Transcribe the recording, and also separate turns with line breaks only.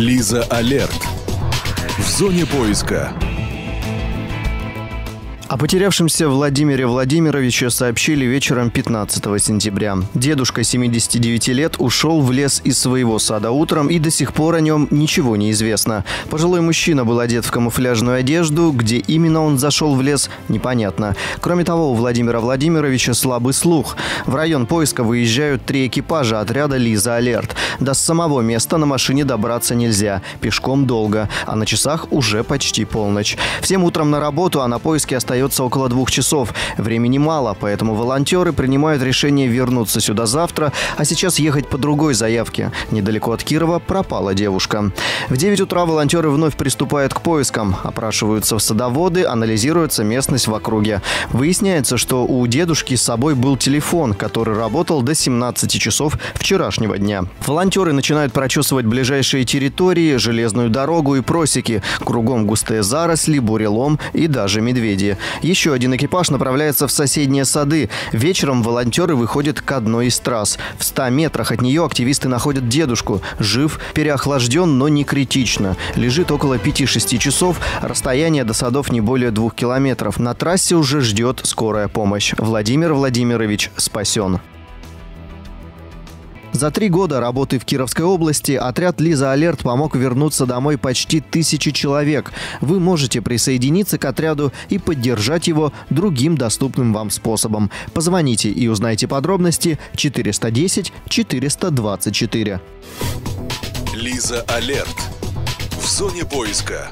Лиза Алерт. В зоне поиска.
О потерявшемся Владимире Владимировиче сообщили вечером 15 сентября. Дедушка 79 лет ушел в лес из своего сада утром и до сих пор о нем ничего не известно. Пожилой мужчина был одет в камуфляжную одежду, где именно он зашел в лес, непонятно. Кроме того, у Владимира Владимировича слабый слух. В район поиска выезжают три экипажа отряда «Лиза Алерт». До самого места на машине добраться нельзя, пешком долго, а на часах уже почти полночь. Всем утром на работу, а на поиске остается остается около двух часов. Времени мало, поэтому волонтеры принимают решение вернуться сюда завтра, а сейчас ехать по другой заявке. Недалеко от Кирова пропала девушка. В 9 утра волонтеры вновь приступают к поискам. Опрашиваются в садоводы, анализируется местность в округе. Выясняется, что у дедушки с собой был телефон, который работал до 17 часов вчерашнего дня. Волонтеры начинают прочесывать ближайшие территории, железную дорогу и просеки. Кругом густые заросли, бурелом и даже медведи. Еще один экипаж направляется в соседние сады. Вечером волонтеры выходят к одной из трасс. В 100 метрах от нее активисты находят дедушку. Жив, переохлажден, но не критично. Лежит около 5-6 часов. Расстояние до садов не более двух километров. На трассе уже ждет скорая помощь. Владимир Владимирович спасен. За три года работы в Кировской области отряд «Лиза Алерт» помог вернуться домой почти тысячи человек. Вы можете присоединиться к отряду и поддержать его другим доступным вам способом. Позвоните и узнайте подробности 410 424.
Лиза Алерт. В зоне поиска.